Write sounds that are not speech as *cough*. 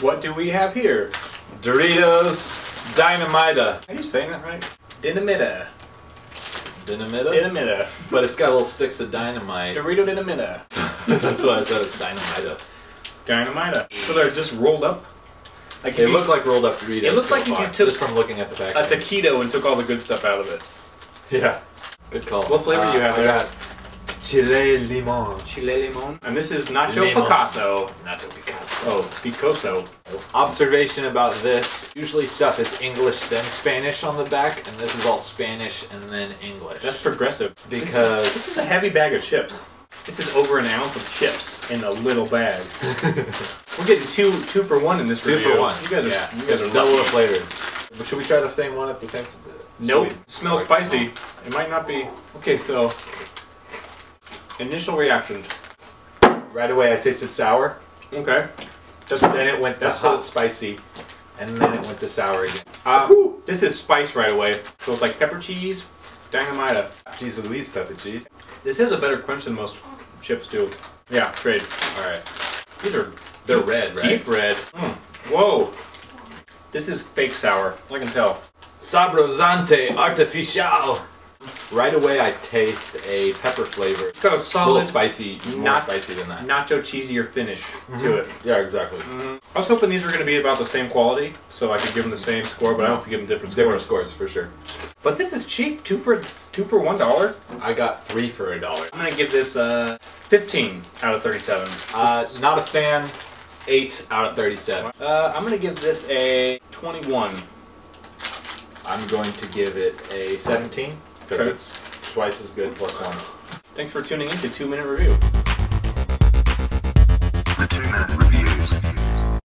What do we have here? Doritos Dynamita. Are you saying that right? Dynamita. Dynamita? Dinamita. But it's got little sticks of dynamite. Dorito Dinamita. *laughs* That's why I said it's Dynamita. Dynamita. So they're just rolled up? Like They look like rolled up Doritos. It looks so like if you far, took just from looking at the a packaging. taquito and took all the good stuff out of it. yeah, good call. What flavor uh, do you have I there? got Chile limon. Chile limon. And this is Nacho Limon. Picasso. Nacho Picasso. Oh, Picoso. Observation about this: usually stuff is English then Spanish on the back, and this is all Spanish and then English. That's progressive. This is- Because- this is, a heavy bag of chips. This is over an ounce of chips in a little bag. *laughs* We're getting two two for one in this two review. for one. You guys are yeah. you guys are double the lucky. flavors. But should we try the same one at the same? Nope. Should we- Smells Like- spicy. It might not be. Okay, so initial reactions. Right away, I tasted sour. Okay. Just Then it went to That's hot spicy, and then it went to sour again. uh, this is spice right away. So it's like pepper cheese, dynamite. Cheese Louise pepper cheese. This has a better crunch than most chips do. Yeah, trade. All right, These are they're red, right? deep red. Mm. Whoa. This is fake sour. I can tell. Sabrosante artificial. Right away, I taste a pepper flavor. It's got a solid, A little spicy, more Not- spicy than that. nacho cheesier finish to it. Yeah, exactly. I was hoping these were going to be about the same quality, so I could give them the same score, but I don't give them different Different scores. scores for sure. But this is cheap. Two for two for one dollar. I got three for a dollar. I'm gonna give this uh, 15 out of 37. Uh, not a fan. Eight out of thirty-seven. uh, I'm gonna give this a 21. I'm going to give it a seventeen because Okay. it's twice as good plus one. Thanks for tuning in to Two Minute Review.